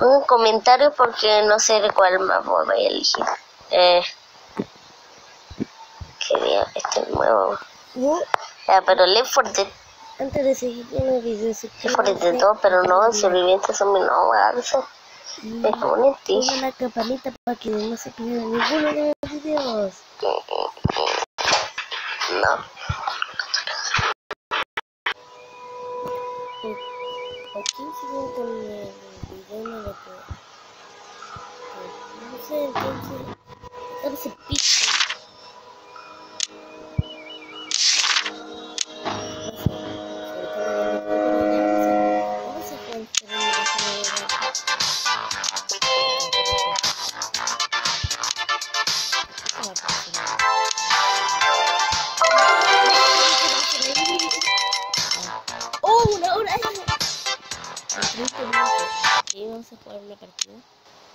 un comentario porque no sé de cuál más voy a elegir. Eh, quería este nuevo. No, Ya, pero Left 4 Dead, antes de seguir con los videos, Left 4 Dead 2, pero no, el sobreviviente zombie no, weón. Eso Mm, es bonito. Pongan la campanita para que no se pierdan ninguno de los videos. No. ¿Por qué siguen con el video no lo puedo? No sé, entonces. Ahora se pica. No Amazon. Vamos a jugar este video de ¡Oh, una hora! En 30 minutos. Y vamos a jugar una partida.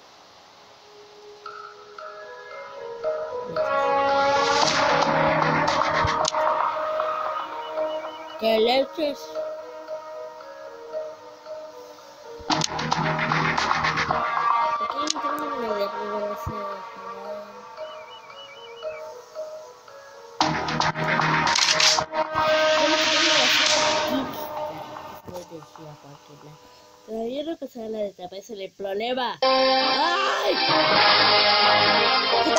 ¿Qué leches? ¿Por qué no tengo una idea de se jugar? Todavía no pasaba la de es el problema. ¡Ay! ¡Qué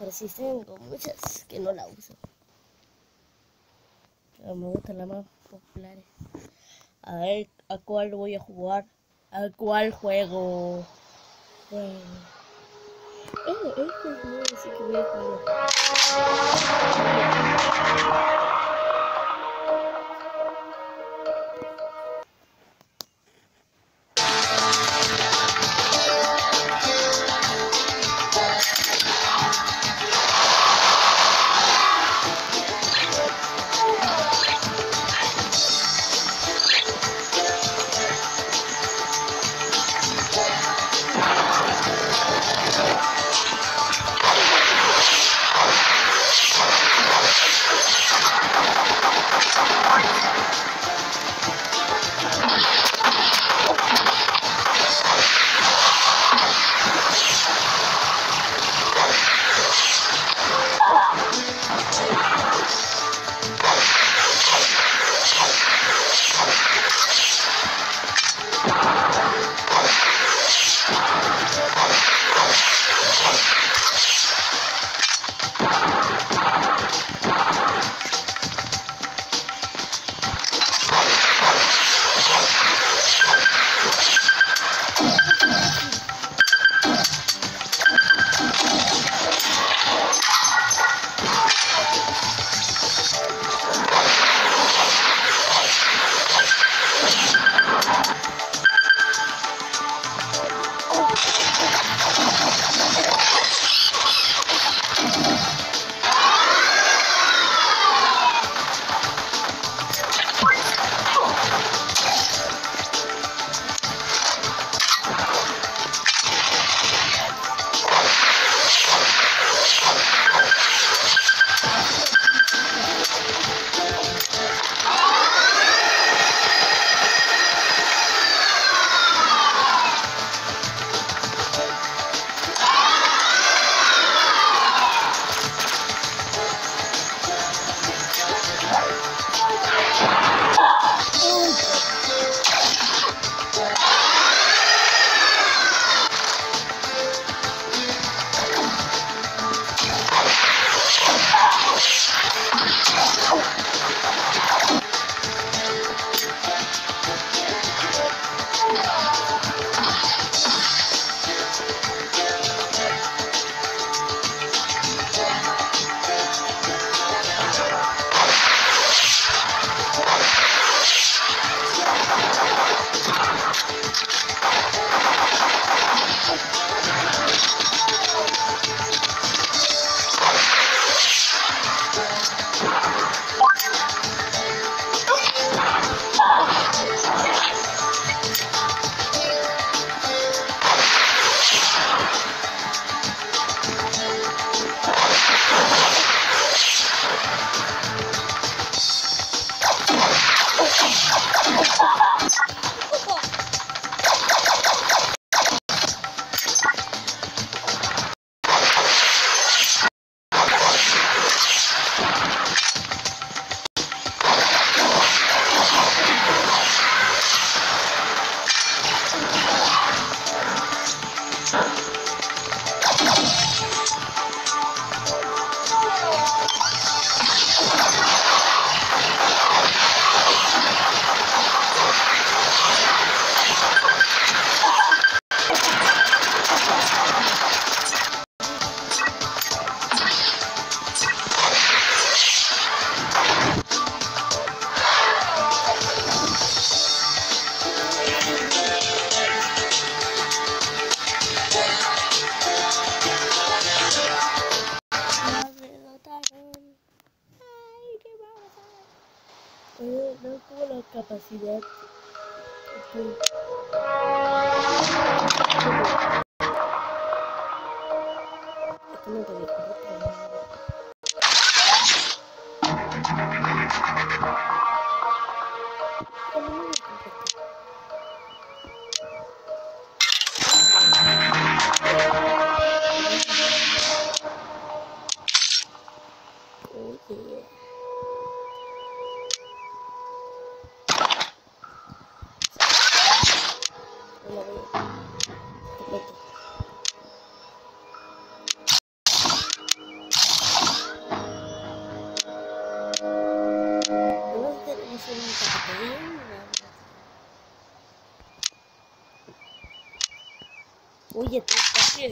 pero sí tengo muchas que no la uso. Me gustan las más populares. A ver, ¿a cuál voy a jugar? ¿A cuál juego? Eh, este.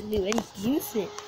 Estás en el nivel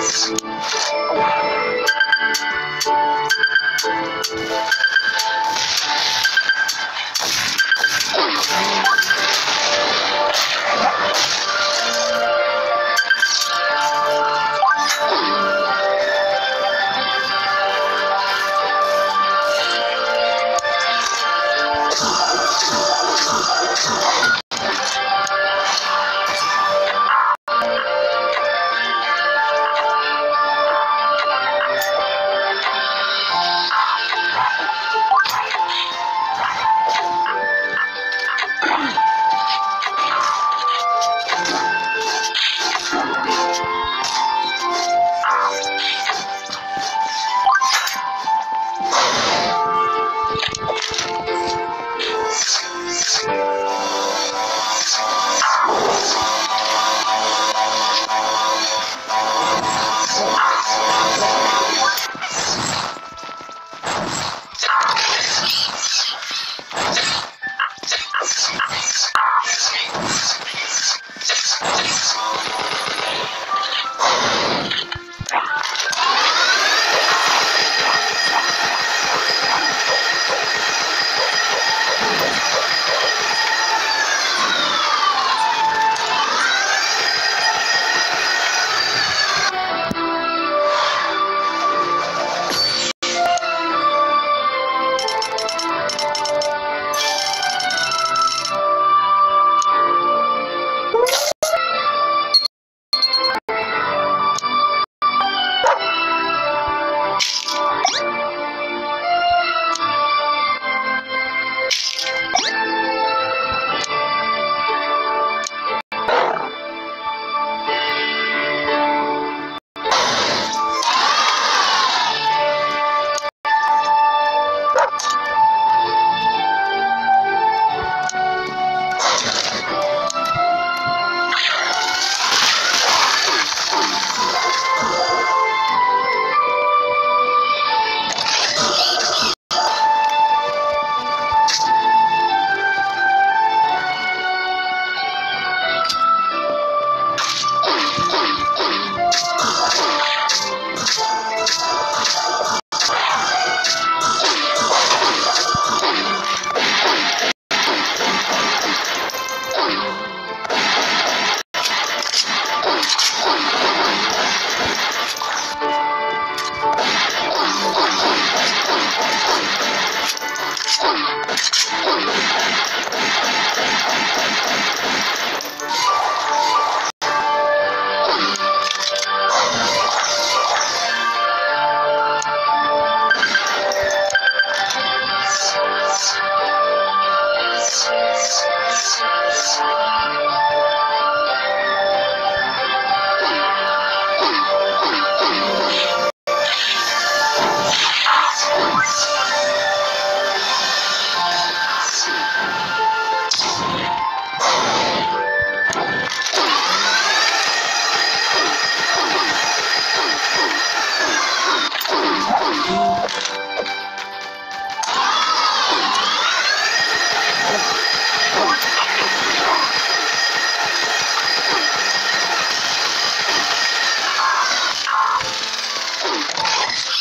Thank you.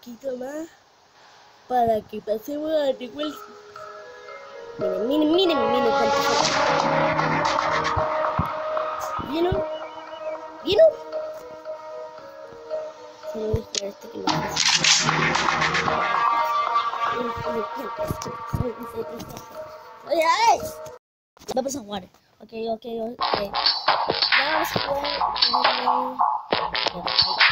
poquito más para que pasemos a Newell. Miren, miren, miren, miren cuánto. ¿Vieron? ¿Vieron? Solo voy a esperar este que me ¡Ay, ay! Vamos a jugar. Ok, ok, ok. Vamos a jugar.